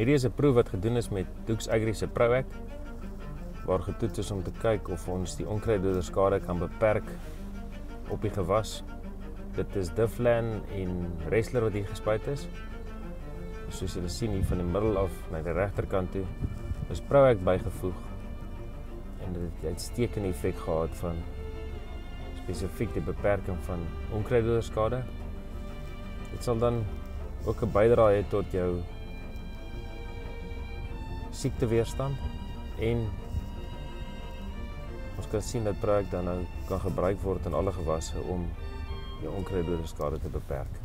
Hierdie is 'n proef wat gedoen is met Dux Agri se Proact waar getoets is om te kyk of ons die onkruiddoder skade kan beperk op die gewas. Dit is Diflan en Wrestler wat hier gespuit is. Soos julle sien hier van die middel af na die regterkant toe is Proact bygevoeg en dit het uitstekende effek gehad van spesifiek die beperking van onkruiddoder skade. Dit sal dan ook 'n bydrae hê tot jou siekteweerstand en ons kan sien dat projek dan nou kan gebruik word in alle gewasse om jou onkruiddoder skade te beperk.